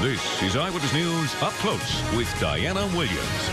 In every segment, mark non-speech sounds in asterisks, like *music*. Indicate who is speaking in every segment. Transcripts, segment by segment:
Speaker 1: This is Eyewitness News Up Close with Diana Williams.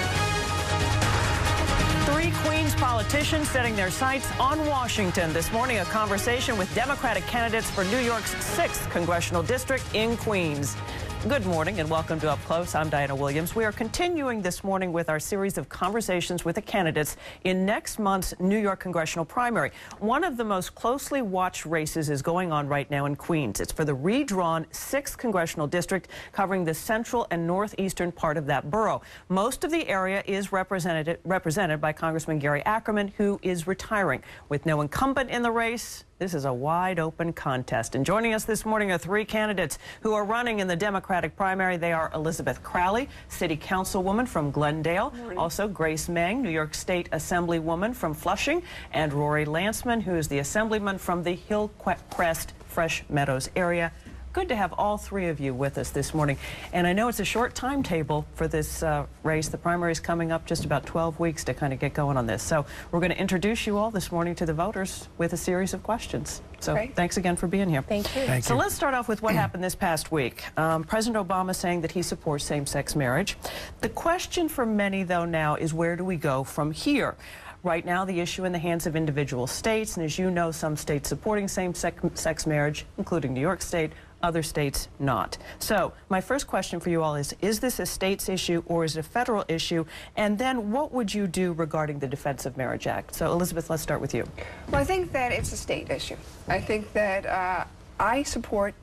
Speaker 2: Three Queens politicians setting their sights on Washington. This morning, a conversation with Democratic candidates for New York's 6th congressional district in Queens. Good morning and welcome to Up Close. I'm Diana Williams. We are continuing this morning with our series of conversations with the candidates in next month's New York congressional primary. One of the most closely watched races is going on right now in Queens. It's for the redrawn 6th congressional district covering the central and northeastern part of that borough. Most of the area is represented, represented by Congressman Gary Ackerman, who is retiring. With no incumbent in the race, this is a wide open contest. And joining us this morning are three candidates who are running in the Democratic primary. They are Elizabeth Crowley, City Councilwoman from Glendale, also Grace Meng, New York State Assemblywoman from Flushing, and Rory Lancman, who is the Assemblyman from the Hillcrest Fresh Meadows area good to have all three of you with us this morning. And I know it's a short timetable for this uh, race. The primary is coming up just about 12 weeks to kind of get going on this. So we're going to introduce you all this morning to the voters with a series of questions. So Great. thanks again for being here.
Speaker 3: Thank you.
Speaker 2: Thank
Speaker 3: so
Speaker 2: you. let's start off with what happened this past week. Um, President Obama saying that he supports same-sex marriage. The question for many, though, now is where do we go from here? Right now, the issue in the hands of individual states, and as you know, some states supporting same-sex marriage, including New York State, other states not. So my first question for you all is, is this a state's issue or is it a federal issue? And then what would you do regarding the Defense of Marriage Act? So Elizabeth, let's start with you.
Speaker 4: Well, I think that it's a state issue. I think that uh, I support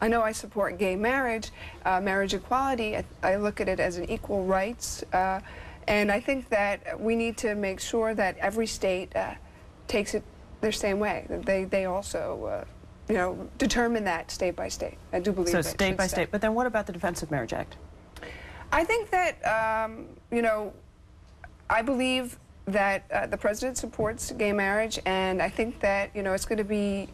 Speaker 4: I know I support gay marriage, uh, marriage equality. I, I, look at it as an equal rights. Uh, and I think that we need to make sure that every state uh, takes it their same way. that They, they also uh, you know, determine that state by state. I do believe
Speaker 2: so. state by state. But then, what about the Defense of Marriage Act?
Speaker 4: I think that um, you know, I believe that uh, the president supports gay marriage, and I think that you know it's going to be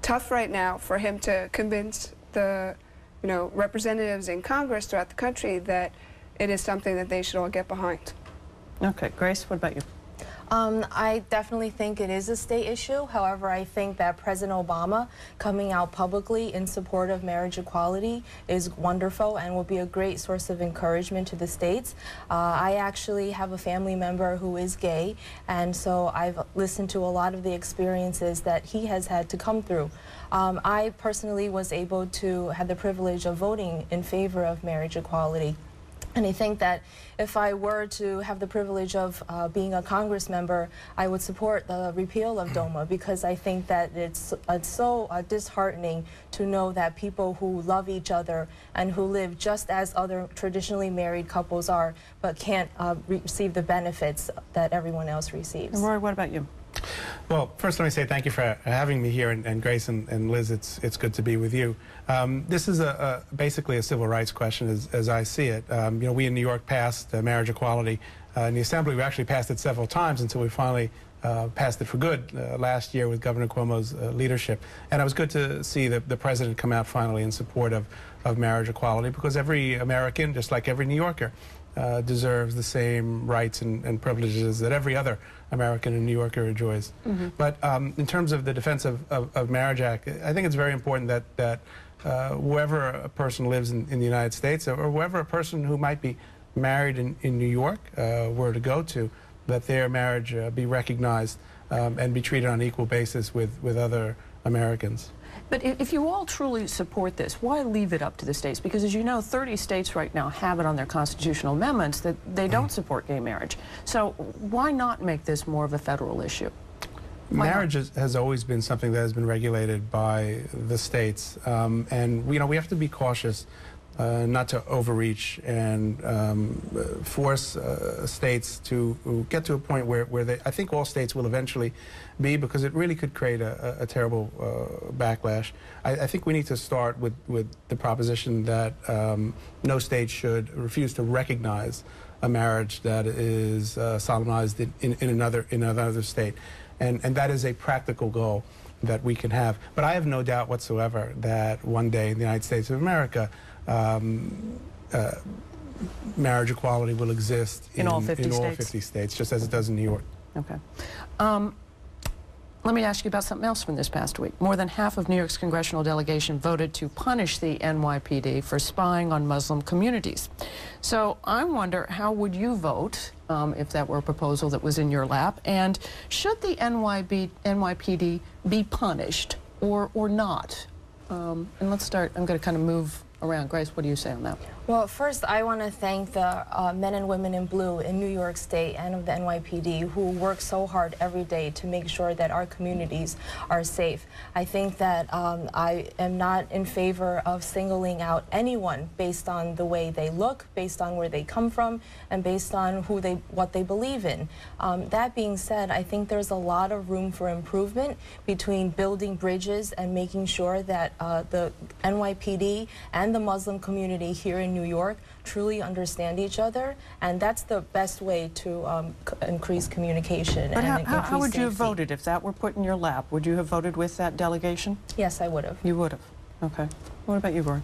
Speaker 4: tough right now for him to convince the you know representatives in Congress throughout the country that it is something that they should all get behind.
Speaker 2: Okay, Grace, what about you?
Speaker 3: Um, I definitely think it is a state issue. However, I think that President Obama coming out publicly in support of marriage equality is wonderful and will be a great source of encouragement to the states. Uh, I actually have a family member who is gay, and so I've listened to a lot of the experiences that he has had to come through. Um, I personally was able to have the privilege of voting in favor of marriage equality. And I think that if I were to have the privilege of uh, being a Congress member, I would support the repeal of DOMA *clears throat* because I think that it's, it's so uh, disheartening to know that people who love each other and who live just as other traditionally married couples are, but can't uh, receive the benefits that everyone else receives.
Speaker 2: And what about you?
Speaker 5: Well, first let me say thank you for having me here, and, and Grace and, and, Liz, it's, it's good to be with you. Um, this is a, a, basically a civil rights question as, as I see it. Um, you know, we in New York passed uh, marriage equality uh, in the Assembly. We actually passed it several times until we finally uh, passed it for good uh, last year with Governor Cuomo's uh, leadership. And it was good to see the, the president come out finally in support of, of marriage equality because every American, just like every New Yorker, uh, deserves the same rights and, and, privileges that every other American and New Yorker enjoys. Mm -hmm. But um, in terms of the Defense of, of, of, Marriage Act, I think it's very important that, that uh, whoever a person lives in, in, the United States or whoever a person who might be married in, in New York uh, were to go to, that their marriage uh, be recognized um, and be treated on an equal basis with, with other Americans.
Speaker 2: But if you all truly support this, why leave it up to the states? Because as you know, 30 states right now have it on their constitutional amendments that they don't mm. support gay marriage. So why not make this more of a federal issue?
Speaker 5: Why marriage is, has always been something that has been regulated by the states. Um, and, you know, we have to be cautious uh, not to overreach and um, force uh, states to get to a point where, where they, I think all states will eventually be because it really could create a, a, terrible uh, backlash. I, I, think we need to start with, with the proposition that um, no state should refuse to recognize a marriage that is uh, solemnized in, in, in, another, in another state. And, and that is a practical goal that we can have. But I have no doubt whatsoever that one day in the United States of America, um, uh, marriage equality will exist
Speaker 2: in, in all 50
Speaker 5: in
Speaker 2: states.
Speaker 5: all 50 states, just as it does in New York.
Speaker 2: Okay. Um, let me ask you about something else from this past week. More than half of New York's congressional delegation voted to punish the NYPD for spying on Muslim communities. So I wonder, how would you vote um, if that were a proposal that was in your lap? And should the NYB, NYPD be punished or, or not? Um, and let's start, I'm going to kind of move around. Grace, what do you say on that?
Speaker 3: Well, first, I want to thank the uh, men and women in blue in New York State and of the NYPD who work so hard every day to make sure that our communities are safe. I think that um, I am not in favor of singling out anyone based on the way they look, based on where they come from, and based on who they, what they believe in. Um, that being said, I think there's a lot of room for improvement between building bridges and making sure that uh, the NYPD and the Muslim community here in New York truly understand each other, and that's the best way to um, increase communication
Speaker 2: but
Speaker 3: and
Speaker 2: how, how, would you have voted if that were put in your lap? Would you have voted with that delegation?
Speaker 3: Yes, I would have.
Speaker 2: You would have. Okay. What about you, Rory?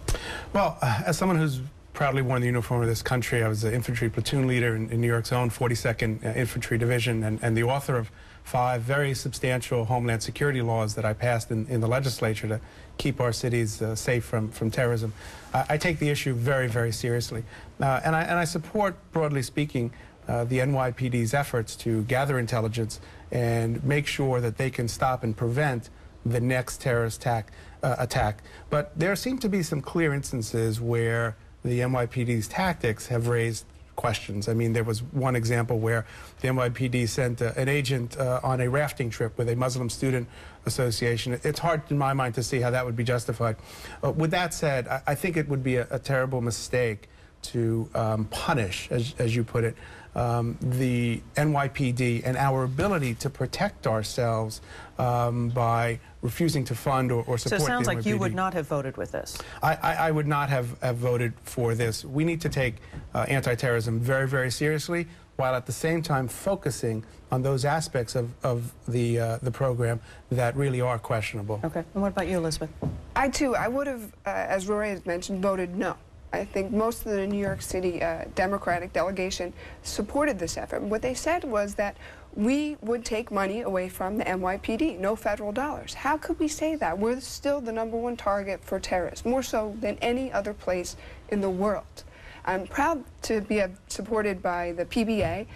Speaker 5: Well, uh, as someone who's proudly worn the uniform of this country, I was the infantry platoon leader in, in New York's own 42nd uh, Infantry Division and, and the author of five very substantial homeland security laws that I passed in, in the legislature to keep our cities uh, safe from, from terrorism. I, I take the issue very, very seriously. Uh, and, I, and I support, broadly speaking, uh, the NYPD's efforts to gather intelligence and make sure that they can stop and prevent the next terrorist attack. Uh, attack. But there seem to be some clear instances where the NYPD's tactics have raised questions. I mean, there was one example where the NYPD sent uh, an agent uh, on a rafting trip with a Muslim student association. It's hard in my mind to see how that would be justified. Uh, with that said, I, I, think it would be a, a terrible mistake to um, punish, as, as you put it, um, the NYPD and our ability to protect ourselves um, by refusing to fund or, or support
Speaker 2: So it sounds like
Speaker 5: NYPD.
Speaker 2: you would not have voted with this.
Speaker 5: I, I, I would not have, have voted for this. We need to take uh, anti-terrorism very, very seriously while at the same time focusing on those aspects of, of the, uh, the program that really are questionable.
Speaker 2: Okay. And what about you, Elizabeth?
Speaker 4: I, too, I would have, uh, as Rory has mentioned, voted no. I think most of the New York City uh, Democratic delegation supported this effort. What they said was that we would take money away from the NYPD, no federal dollars. How could we say that? We're still the number one target for terrorists, more so than any other place in the world. I'm proud to be uh, supported by the PBA,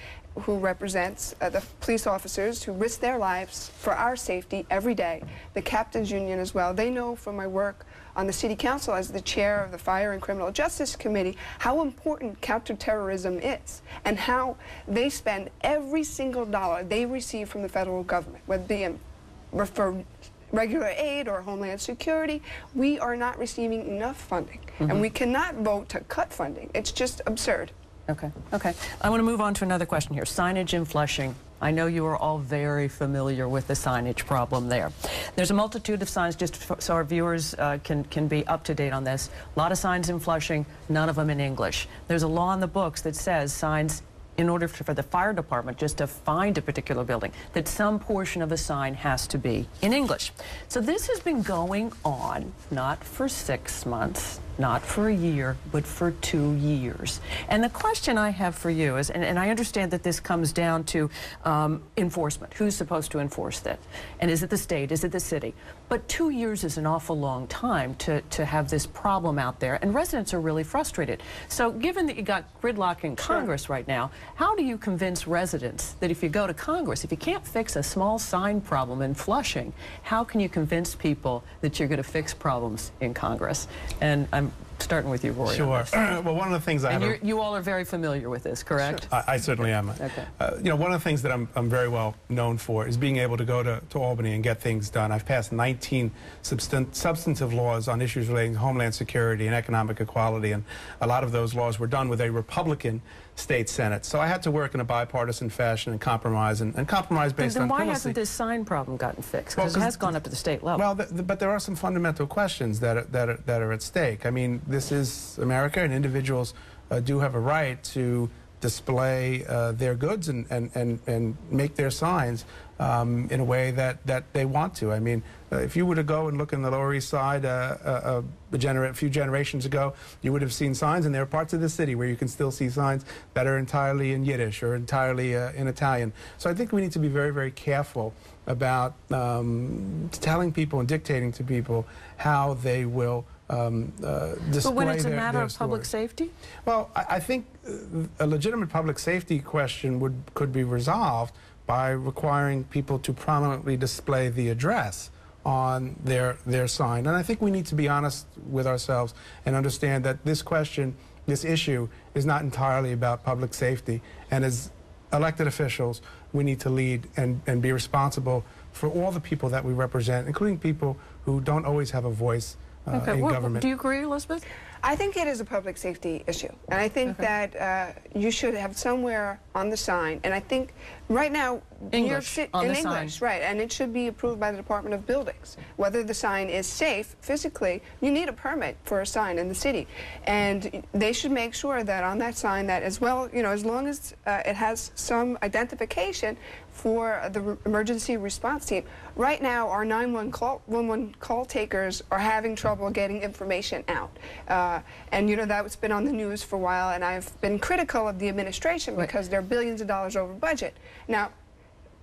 Speaker 4: who represents uh, the police officers who risk their lives for our safety every day, the captains union as well. They know from my work on the City Council as the chair of the Fire and Criminal Justice Committee how important counterterrorism is and how they spend every single dollar they receive from the federal government, whether it be for regular aid or homeland security, we are not receiving enough funding. Mm -hmm. And we cannot vote to cut funding. It's just absurd.
Speaker 2: Okay, okay. I want to move on to another question here. Signage in Flushing. I know you are all very familiar with the signage problem there. There's a multitude of signs, just so our viewers uh, can, can be up to date on this. A lot of signs in Flushing, none of them in English. There's a law in the books that says signs in order for the fire department just to find a particular building, that some portion of a sign has to be in English. So this has been going on not for six months, not for a year, but for two years. And the question I have for you is, and, and I understand that this comes down to um, enforcement. Who's supposed to enforce that? And is it the state? Is it the city? But two years is an awful long time to, to have this problem out there, and residents are really frustrated. So given that you got gridlock in Congress sure. right now, how do you convince residents that if you go to Congress, if you can't fix a small sign problem in Flushing, how can you convince people that you're going to fix problems in Congress? And I'm starting with you, Rory.
Speaker 5: Sure. *clears throat* well, one of the things I
Speaker 2: and
Speaker 5: have...
Speaker 2: you all are very familiar with this, correct?
Speaker 5: Sure. I, I, certainly am.
Speaker 2: Okay.
Speaker 5: Uh, you know, one of the things that I'm, I'm very well known for is being able to go to, to Albany and get things done. I've passed 19 substan substantive laws on issues relating to homeland security and economic equality, and a lot of those laws were done with a Republican state senate. So I had to work in a bipartisan fashion and compromise, and, and compromise based
Speaker 2: then
Speaker 5: on
Speaker 2: why
Speaker 5: policy.
Speaker 2: hasn't this sign problem gotten fixed? Because well, it has gone up to the state level.
Speaker 5: Well, the, the, but there are some fundamental questions that are, that are, that are at stake. I mean, this is America, and individuals uh, do have a right to display uh, their goods and, and, and, and make their signs um, in a way that, that they want to. I mean, uh, if you were to go and look in the Lower East Side uh, uh, a, gener a few generations ago, you would have seen signs, and there are parts of the city where you can still see signs that are entirely in Yiddish or entirely uh, in Italian. So I think we need to be very, very careful about um, telling people and dictating to people how they will um, uh,
Speaker 2: But when it's a
Speaker 5: their-
Speaker 2: matter
Speaker 5: their
Speaker 2: of public safety?
Speaker 5: Well, I, I think uh, a legitimate public safety question would could be resolved by requiring people to prominently display the address on their their sign. And I think we need to be honest with ourselves and understand that this question, this issue, is not entirely about public safety. And as elected officials, we need to lead and, and be responsible for all the people that we represent, including people who don't always have a voice uh,
Speaker 2: Okay.
Speaker 5: in
Speaker 2: Well,
Speaker 5: government.
Speaker 2: do you agree, Elizabeth?
Speaker 4: I think it is a public safety issue, and I think that uh, you should have somewhere on the sign. And I think right now,
Speaker 2: English on
Speaker 4: in
Speaker 2: the sign.
Speaker 4: English, right? And it should be approved by the Department of Buildings. Whether the sign is safe physically, you need a permit for a sign in the city, and they should make sure that on that sign that as well, you know, as long as uh, it has some identification for the emergency response team. Right now, our 911 call, 11 call takers are having trouble getting information out. Uh, Uh, and, you know, that's been on the news for a while, and I've been critical of the administration because they're billions of dollars over budget. Now,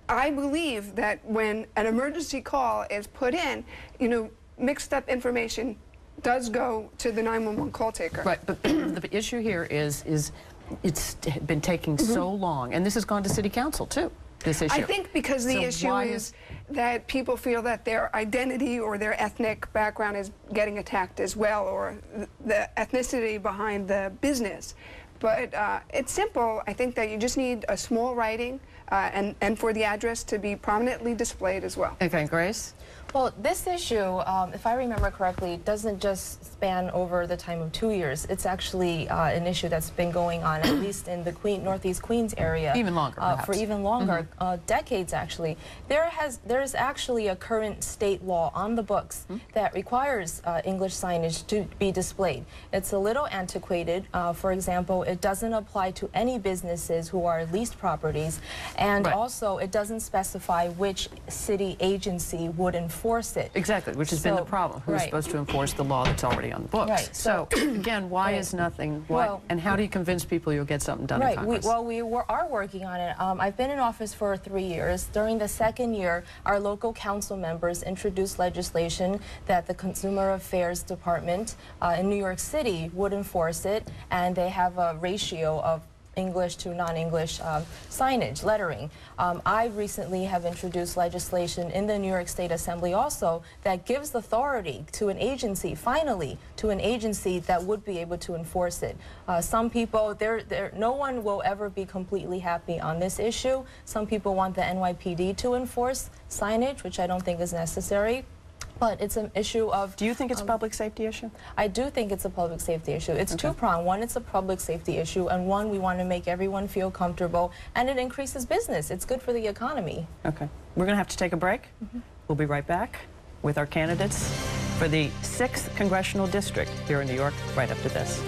Speaker 4: I believe that when an emergency call is put in, you know, mixed up information does go to the 911 call taker.
Speaker 2: Right, but *clears throat* the issue here is, is it's been taking mm-hmm. so long, and this has gone to city council too, this issue.
Speaker 4: I think because the
Speaker 2: So
Speaker 4: issue is that people feel that their identity or their ethnic background is getting attacked as well, or the ethnicity behind the business. But uh, it's simple. I think that you just need a small writing uh, and, and for the address to be prominently displayed as well.
Speaker 2: Okay, Grace?
Speaker 3: Well, this issue, um, if I remember correctly, doesn't just span over the time of two years. It's actually uh, an issue that's been going on, at least in the Queen, Northeast Queens area.
Speaker 2: Even longer,
Speaker 3: uh, For
Speaker 2: perhaps.
Speaker 3: Even longer, uh, decades actually. There has, there is actually a current state law on the books
Speaker 2: Hmm?
Speaker 3: that requires uh, English signage to be displayed. It's a little antiquated. Uh, for example, it doesn't apply to any businesses who are leased properties, and
Speaker 2: Right.
Speaker 3: also it doesn't specify which city agency would enforce it.
Speaker 2: Exactly, which has been the problem. Who's
Speaker 3: right.
Speaker 2: supposed to enforce the law that's already on the books?
Speaker 3: Right,
Speaker 2: So,
Speaker 3: so- *clears throat*
Speaker 2: again, why
Speaker 3: Right.
Speaker 2: is nothing? Why,
Speaker 3: Well-
Speaker 2: and how do you convince people you'll get something done in
Speaker 3: Right. We, well, we were, are working on it. Um, I've been in office for three years. During the second year, our local council members introduced legislation that the Consumer Affairs Department uh, in New York City would enforce it, and they have a ratio of English to non-English um, signage, lettering. Um, I recently have introduced legislation in the New York State Assembly also that gives authority to an agency, finally, to an agency that would be able to enforce it. Uh, some people, there, there, no one will ever be completely happy on this issue. Some people want the NYPD to enforce signage, which I don't think is necessary. But it's an issue of
Speaker 2: do you think it's a public safety issue?
Speaker 3: I do think it's a public safety issue. It's two-pronged. One, it's a public safety issue, and one, we want to make everyone feel comfortable, and it increases business. It's good for the economy.
Speaker 2: Okay. We're going to have to take a break.
Speaker 3: Mm-hmm.
Speaker 2: We'll be right back with our candidates for the 6th Congressional District here in New York right after this.